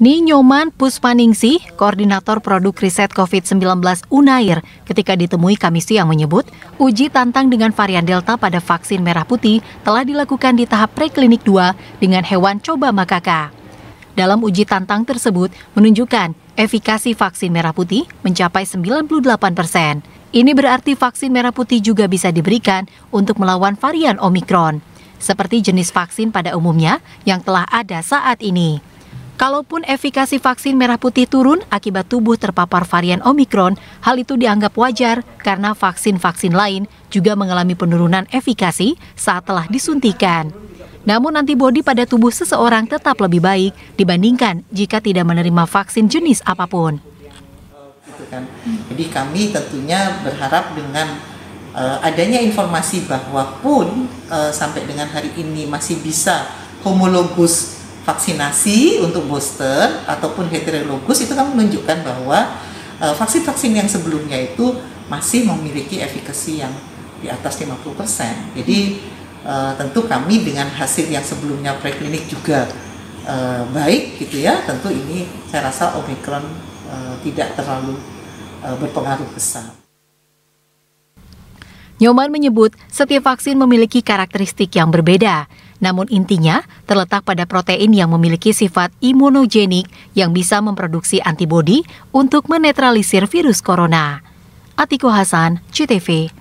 Ni Nyoman Puspaningsih, Koordinator Produk Riset COVID-19 UNAIR, ketika ditemui Kamis siang menyebut, uji tantang dengan varian Delta pada vaksin merah putih telah dilakukan di tahap preklinik 2 dengan hewan coba makaka. Dalam uji tantang tersebut menunjukkan efikasi vaksin merah putih mencapai 98 persen. Ini berarti vaksin merah putih juga bisa diberikan untuk melawan varian Omikron, seperti jenis vaksin pada umumnya yang telah ada saat ini. Kalaupun efikasi vaksin merah putih turun akibat tubuh terpapar varian Omikron, hal itu dianggap wajar karena vaksin-vaksin lain juga mengalami penurunan efikasi saat telah disuntikan. Namun antibodi pada tubuh seseorang tetap lebih baik dibandingkan jika tidak menerima vaksin jenis apa pun. Kan. Jadi kami tentunya berharap dengan uh, adanya informasi bahwa pun uh, sampai dengan hari ini masih bisa homologus vaksinasi untuk booster ataupun heterologus itu kan menunjukkan bahwa uh, vaksin-vaksin yang sebelumnya itu masih memiliki efikasi yang di atas 50%. Jadi uh, tentu kami dengan hasil yang sebelumnya preklinik juga uh, baik gitu ya. Tentu ini saya rasa Omicron uh, tidak terlalu uh, berpengaruh besar. Nyoman menyebut setiap vaksin memiliki karakteristik yang berbeda. Namun intinya terletak pada protein yang memiliki sifat imunogenik yang bisa memproduksi antibodi untuk menetralisir virus corona. Atiko Hasan, CTV,